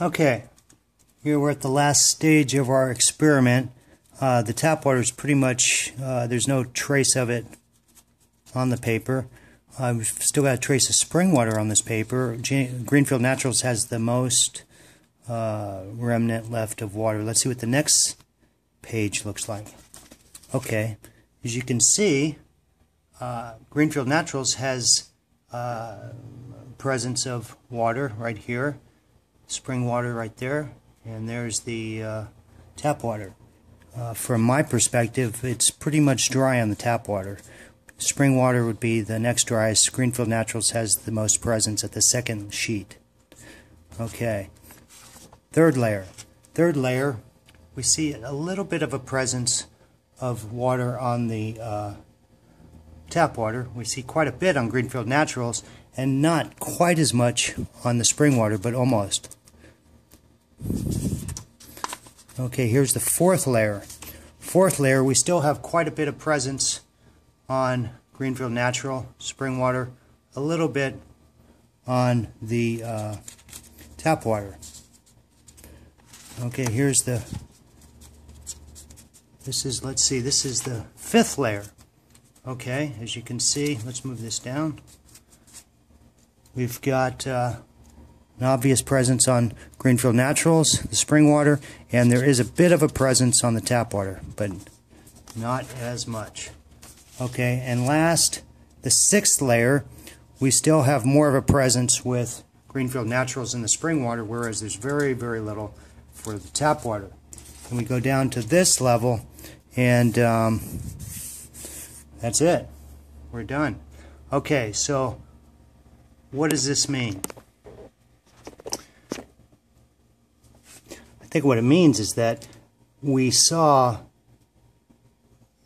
Okay, here we're at the last stage of our experiment. Uh, the tap water is pretty much, uh, there's no trace of it on the paper. We've still got a trace of spring water on this paper. Greenfield Naturals has the most uh, remnant left of water. Let's see what the next page looks like. Okay, as you can see, uh, Greenfield Naturals has uh, presence of water right here spring water right there, and there's the uh, tap water. Uh, from my perspective, it's pretty much dry on the tap water. Spring water would be the next driest. Greenfield Naturals has the most presence at the second sheet. Okay. Third layer. Third layer, we see a little bit of a presence of water on the uh, tap water. We see quite a bit on Greenfield Naturals and not quite as much on the spring water, but almost. Okay, here's the fourth layer. Fourth layer, we still have quite a bit of presence on Greenfield Natural, spring water, a little bit on the uh, tap water. Okay, here's the, this is, let's see, this is the fifth layer. Okay, as you can see, let's move this down. We've got uh, an obvious presence on Greenfield Naturals, the spring water, and there is a bit of a presence on the tap water, but not as much. Okay, and last, the sixth layer, we still have more of a presence with Greenfield Naturals in the spring water, whereas there's very, very little for the tap water. And we go down to this level, and um, that's it. We're done. Okay, so what does this mean? I think what it means is that we saw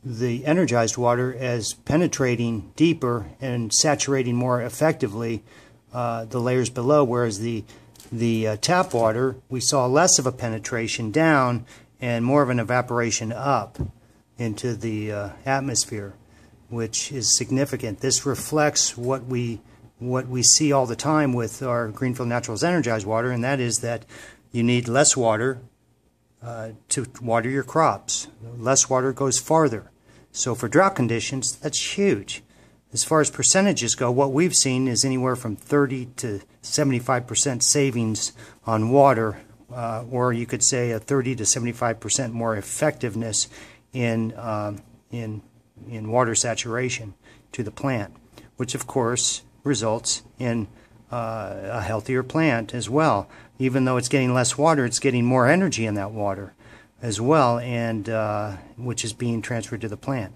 the energized water as penetrating deeper and saturating more effectively uh, the layers below, whereas the the uh, tap water we saw less of a penetration down and more of an evaporation up into the uh, atmosphere, which is significant. This reflects what we what we see all the time with our Greenfield Naturals energized water, and that is that you need less water uh, to water your crops. Less water goes farther. So for drought conditions, that's huge. As far as percentages go, what we've seen is anywhere from 30 to 75% savings on water, uh, or you could say a 30 to 75% more effectiveness in, um, in, in water saturation to the plant, which of course results in uh, a healthier plant as well. Even though it's getting less water, it's getting more energy in that water as well, and uh, which is being transferred to the plant,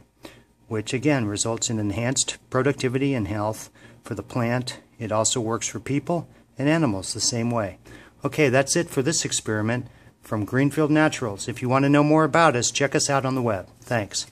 which again results in enhanced productivity and health for the plant. It also works for people and animals the same way. Okay, that's it for this experiment from Greenfield Naturals. If you want to know more about us, check us out on the web. Thanks.